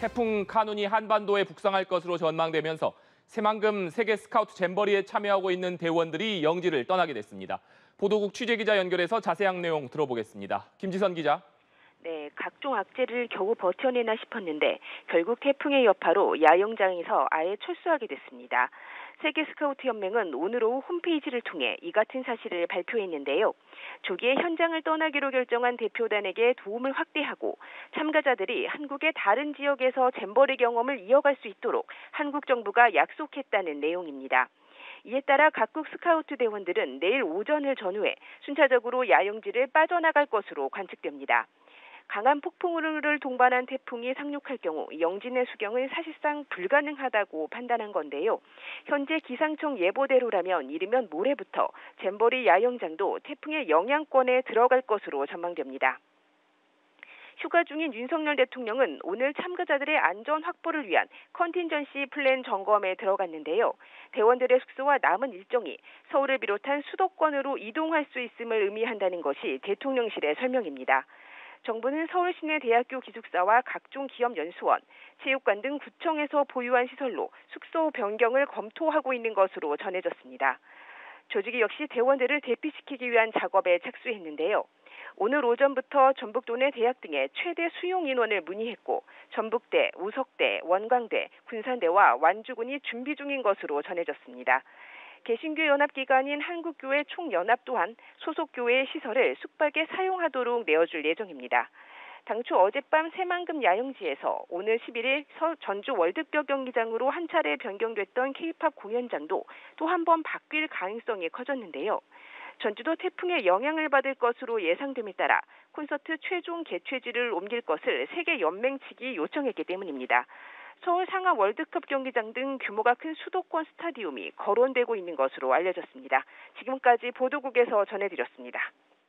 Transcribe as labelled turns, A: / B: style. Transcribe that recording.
A: 태풍 카눈이 한반도에 북상할 것으로 전망되면서 새만금 세계 스카우트 잼버리에 참여하고 있는 대원들이 영지를 떠나게 됐습니다. 보도국 취재기자 연결해서 자세한 내용 들어보겠습니다. 김지선 기자.
B: 네, 각종 악재를 겨우 버텨내나 싶었는데 결국 태풍의 여파로 야영장에서 아예 철수하게 됐습니다. 세계 스카우트 연맹은 오늘 오후 홈페이지를 통해 이 같은 사실을 발표했는데요. 조기에 현장을 떠나기로 결정한 대표단에게 도움을 확대하고 참가자들이 한국의 다른 지역에서 잼버리 경험을 이어갈 수 있도록 한국 정부가 약속했다는 내용입니다. 이에 따라 각국 스카우트 대원들은 내일 오전을 전후해 순차적으로 야영지를 빠져나갈 것으로 관측됩니다. 강한 폭풍우를 동반한 태풍이 상륙할 경우 영진의 수경은 사실상 불가능하다고 판단한 건데요. 현재 기상청 예보대로라면 이르면 모레부터 잼버리 야영장도 태풍의 영향권에 들어갈 것으로 전망됩니다. 휴가 중인 윤석열 대통령은 오늘 참가자들의 안전 확보를 위한 contingency plan 점검에 들어갔는데요. 대원들의 숙소와 남은 일정이 서울을 비롯한 수도권으로 이동할 수 있음을 의미한다는 것이 대통령실의 설명입니다. 정부는 서울 시내 대학교 기숙사와 각종 기업 연수원, 체육관 등 구청에서 보유한 시설로 숙소 변경을 검토하고 있는 것으로 전해졌습니다. 조직위 역시 대원들을 대피시키기 위한 작업에 착수했는데요. 오늘 오전부터 전북도 내 대학 등의 최대 수용 인원을 문의했고 전북대, 우석대, 원광대, 군산대와 완주군이 준비 중인 것으로 전해졌습니다. 개신교 연합기관인 한국교회 총연합 또한 소속 교회의 시설을 숙박에 사용하도록 내어줄 예정입니다. 당초 어젯밤 새만금 야영지에서 오늘 11일 전주 월드벽 경기장으로 한 차례 변경됐던 K-팝 공연장도 또 한 번 바뀔 가능성이 커졌는데요. 전주도 태풍의 영향을 받을 것으로 예상됨에 따라 콘서트 최종 개최지를 옮길 것을 세계 연맹 측이 요청했기 때문입니다. 서울 상하 월드컵 경기장 등 규모가 큰 수도권 스타디움이 거론되고 있는 것으로 알려졌습니다. 지금까지 보도국에서 전해드렸습니다.